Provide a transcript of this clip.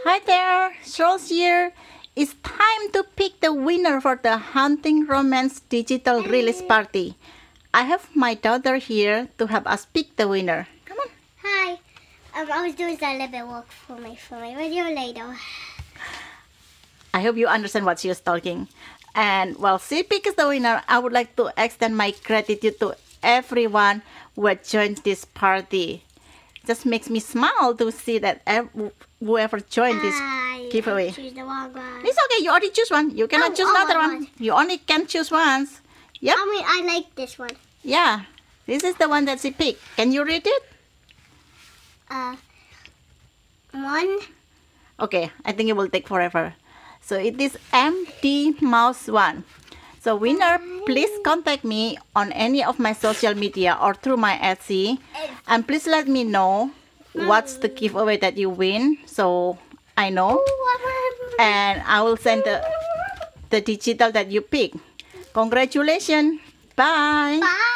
Hi there, Sherls here. It's time to pick the winner for the Haunting Romance digital release party. I have my daughter here to help us pick the winner. Come on. Hi. Um, I was doing a little bit work for my for my radio later. I hope you understand what she is talking. And while she picks the winner, I would like to extend my gratitude to everyone who had joined this party. Just makes me smile to see that whoever joined this I giveaway. choose the wrong one. It's okay, you already choose one. You cannot Oh, choose oh, another I one. You only can choose once. Yep. I mean, I like this one. Yeah. This is the one that she picked. Can you read it? Uh, one. Okay, I think it will take forever. So it is MD Mouse 1. So winner, please contact me on any of my social media or through my Etsy. And please let me know what's the giveaway that you win so I know. And I will send the, the digital that you pick. Congratulations. Bye. Bye.